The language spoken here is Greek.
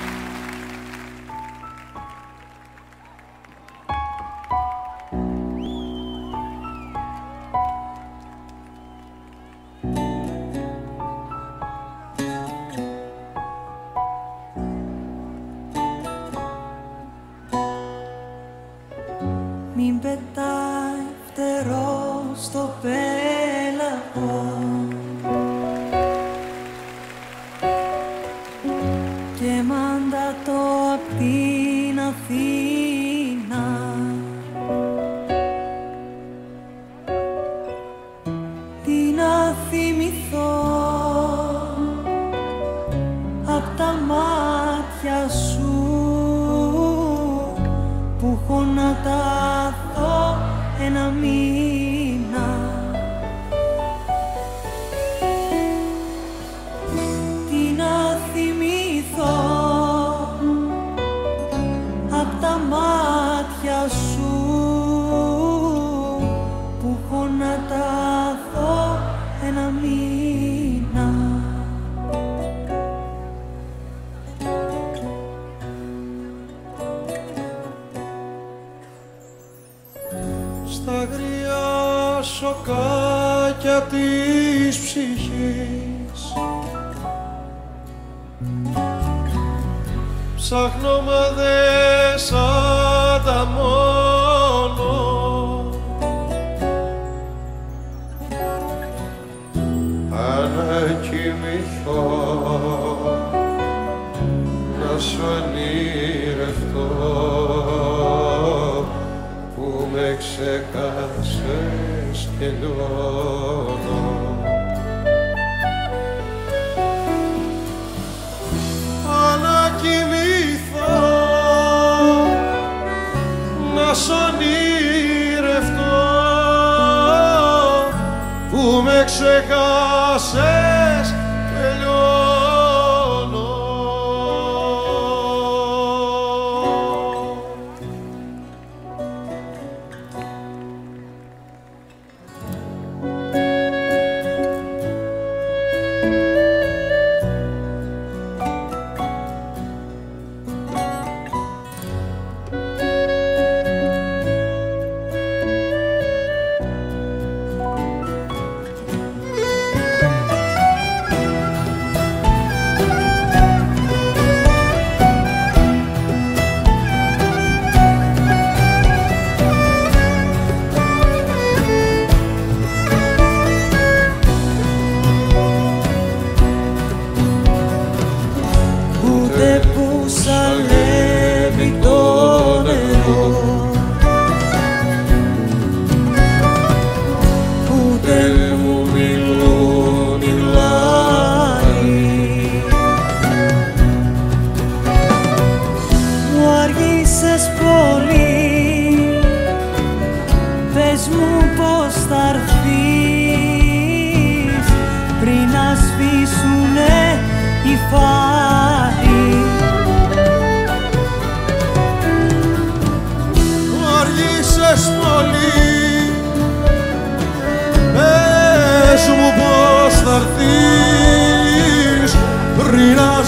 Μην πετάει φτερό στο πέλαγο απ' την Αθήνα. Τι να θυμηθώ απ' τα μάτια σου που έχω να τα δω ένα μήνα απ' τα μάτια σου που έχω να τα δω ένα μήνα. Στα γριά σοκάκια της ψυχής. Ψάχνω μα δε σαν τα μόνο ανακοιμηθώ να σου ονειρευτώ που με ξεχάσες και λιώνω που κεφάλι Αργήσες πολύ. Πες μου πως θα πριν να